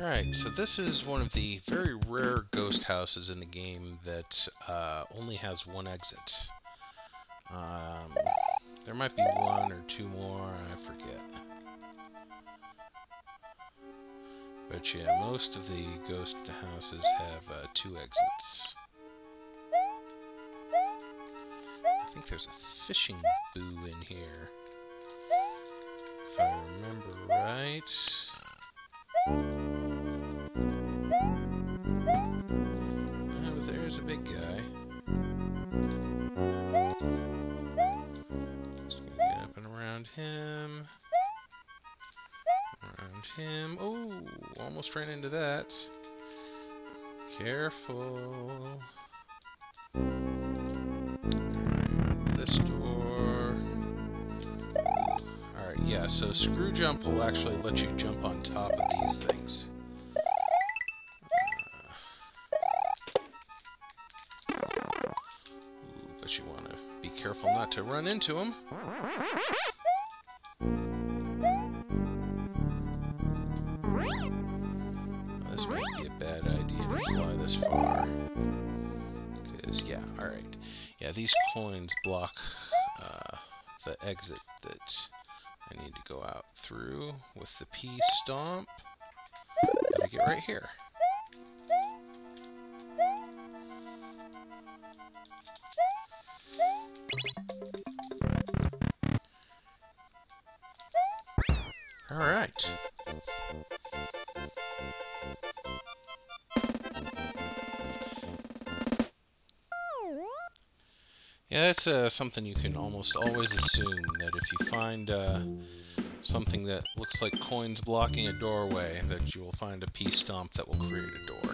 Alright, so this is one of the very rare ghost houses in the game that uh, only has one exit. Um, there might be one or two more, I forget. But yeah, most of the ghost houses have uh, two exits. I think there's a fishing boo in here. If I remember right. There's a big guy. Get up and around him. Around him. Oh, almost ran into that. Careful. Yeah, so screw jump will actually let you jump on top of these things. Ooh, but you want to be careful not to run into them. This might be a bad idea to fly this far. Because, yeah, alright. Yeah, these coins block uh, the exit that need to go out through with the P stomp. Gotta get right here. Alright. Yeah, that's uh, something you can almost always assume that if you find uh, something that looks like coins blocking a doorway, that you will find a P stomp that will create a door.